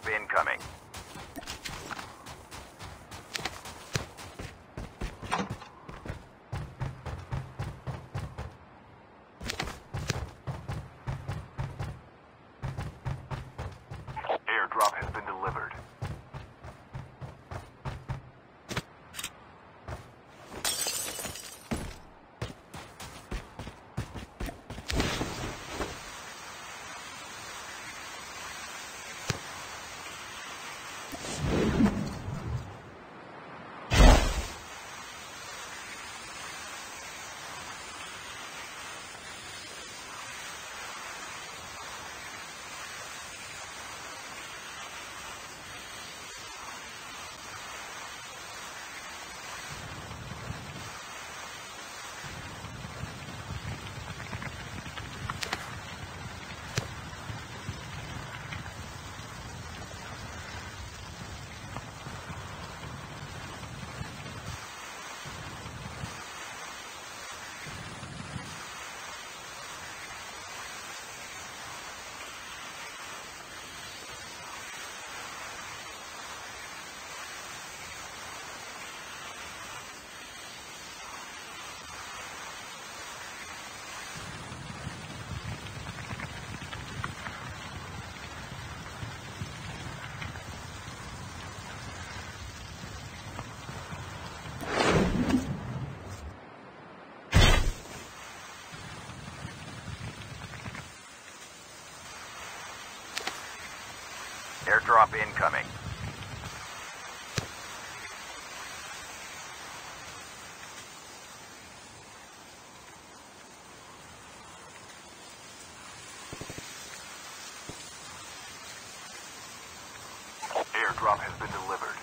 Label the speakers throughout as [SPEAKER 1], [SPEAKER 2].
[SPEAKER 1] Airdrop incoming.
[SPEAKER 2] Airdrop has been delivered.
[SPEAKER 1] Airdrop incoming.
[SPEAKER 2] Airdrop has been delivered.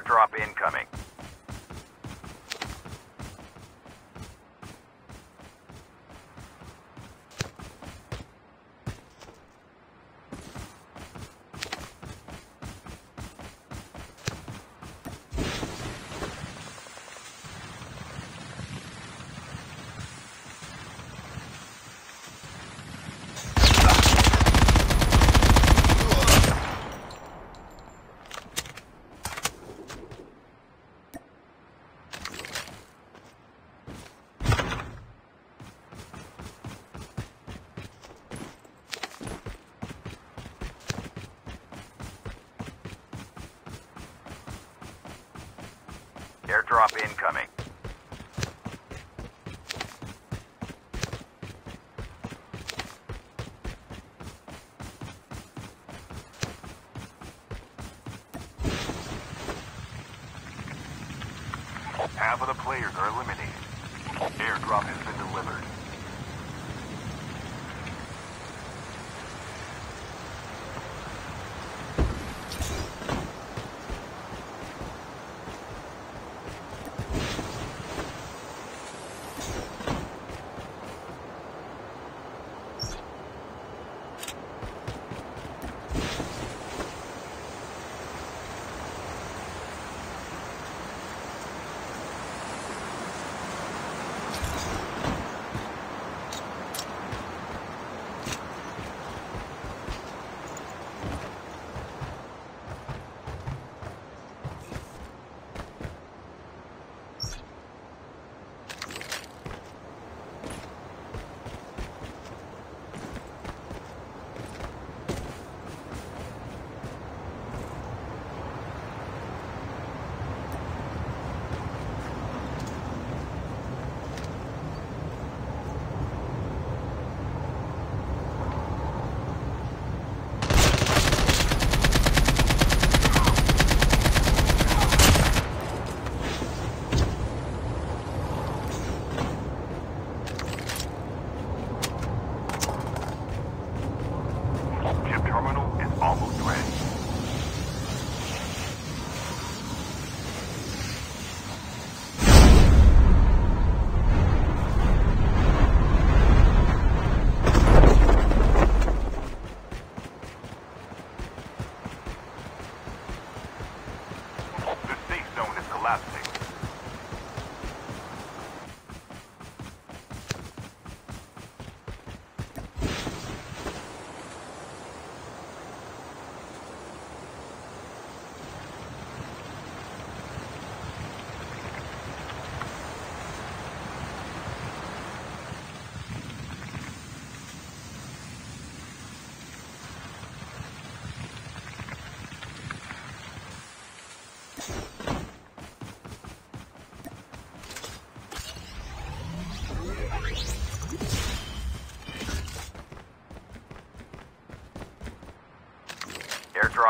[SPEAKER 1] Airdrop incoming. Airdrop incoming.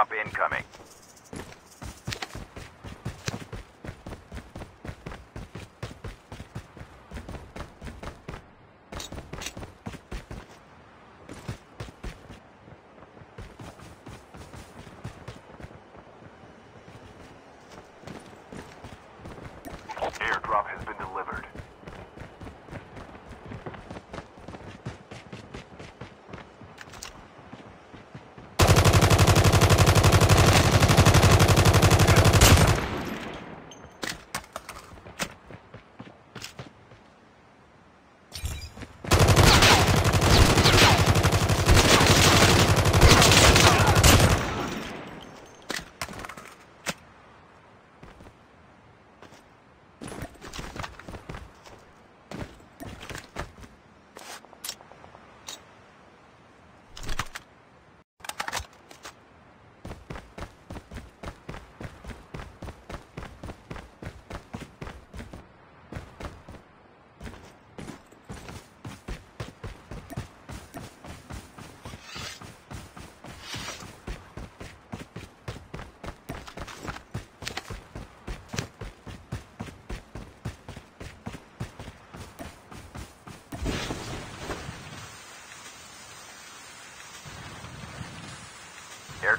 [SPEAKER 2] Airdrop
[SPEAKER 1] incoming.
[SPEAKER 2] Airdrop has been delivered.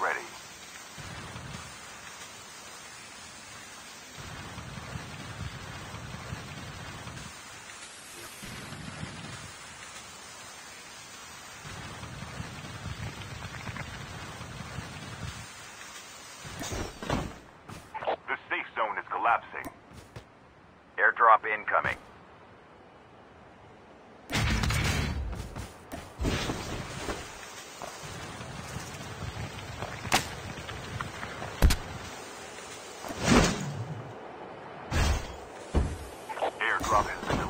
[SPEAKER 2] ready.
[SPEAKER 1] Airdrop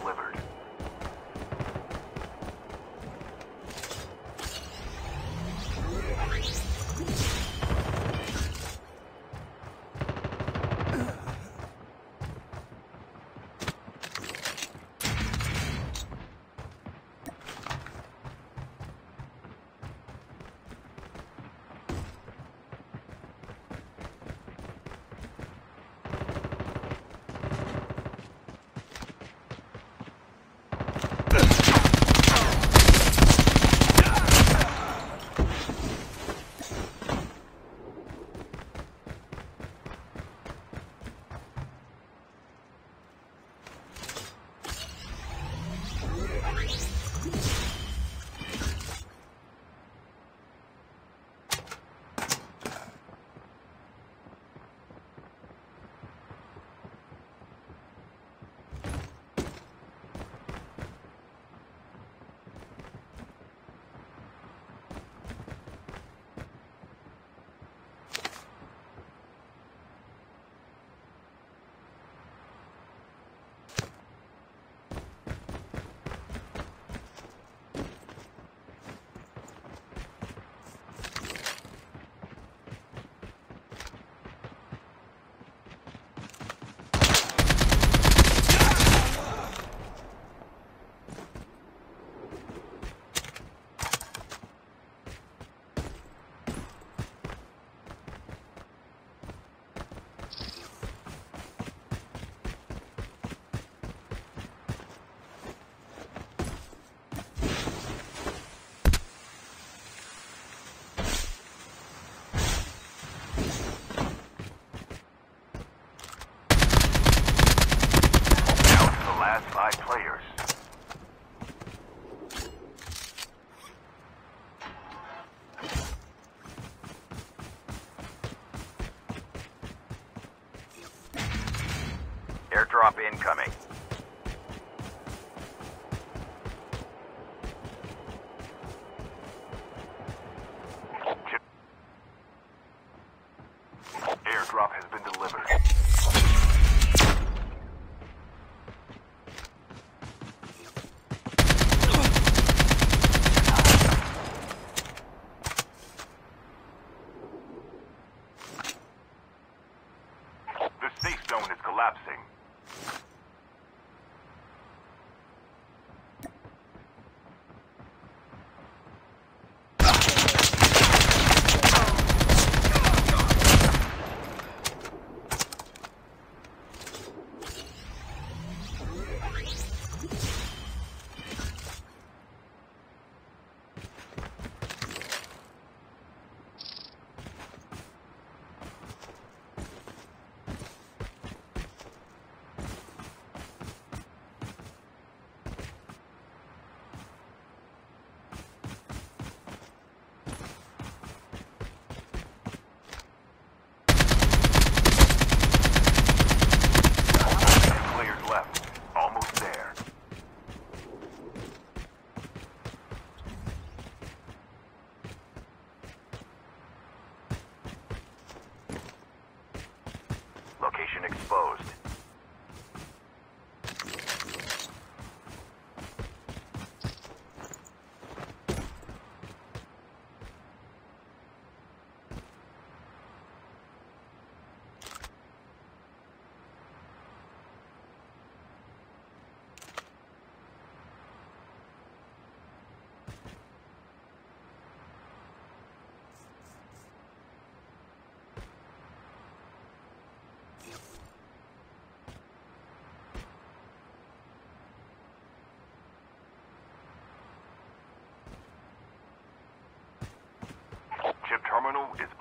[SPEAKER 2] Terminal is